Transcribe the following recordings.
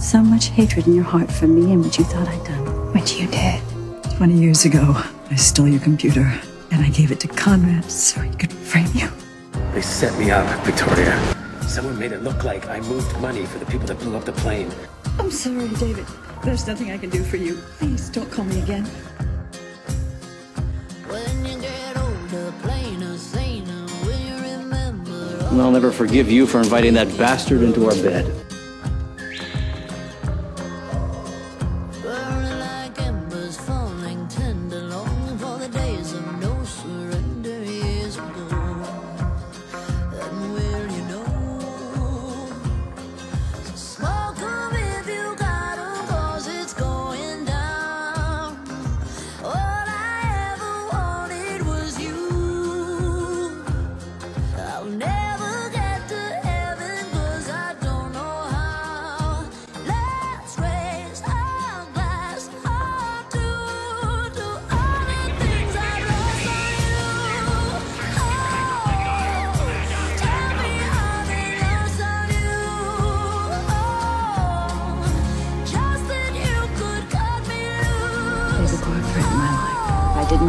So much hatred in your heart for me and what you thought I'd done. Which you did. 20 years ago, I stole your computer and I gave it to Conrad so he could frame you. They set me up, Victoria. Someone made it look like I moved money for the people that blew up the plane. I'm sorry, David. There's nothing I can do for you. Please don't call me again. And I'll never forgive you for inviting that bastard into our bed.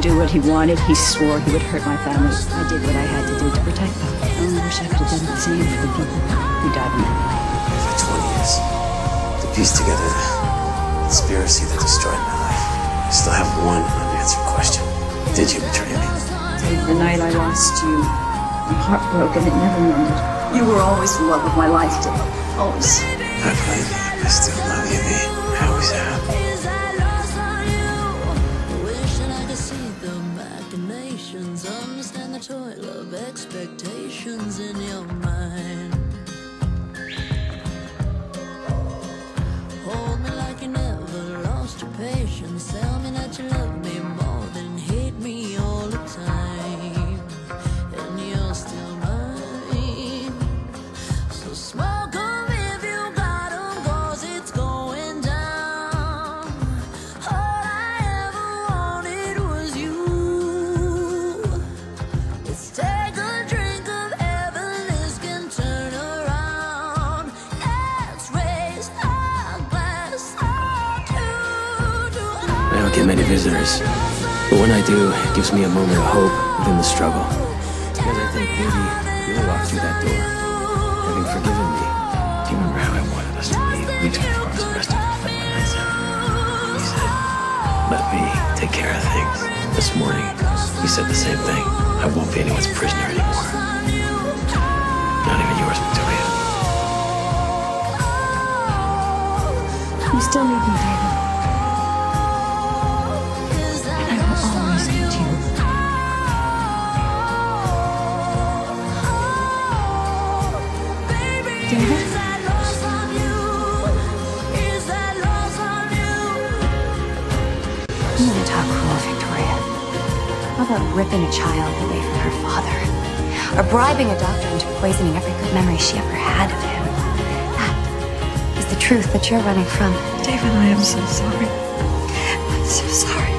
Do what he wanted, he swore he would hurt my family. I did what I had to do to protect them. I only wish I could have done the same for the people who died in that. For 20 years, to piece together the conspiracy that destroyed my life, I still have one unanswered question. Did you betray me? The night I lost you, my heart broke and it never mended. You were always the love of my life, Dave. Always. I you. I still love you, me. I always have. In your oh, get many visitors, but when I do, it gives me a moment of hope within the struggle. Because I think maybe you'll walk through that door, having forgiven me. Do you remember how I wanted us to leave weeks before I was arrested for fighting my son? He said, let me take care of things. This morning, he said the same thing. I won't be anyone's prisoner anymore. Not even yours, Victoria. You still need me, David. David? I'm gonna talk cruel, Victoria. How about ripping a child away from her father? Or bribing a doctor into poisoning every good memory she ever had of him? That is the truth that you're running from. David, I am so sorry. I'm so sorry.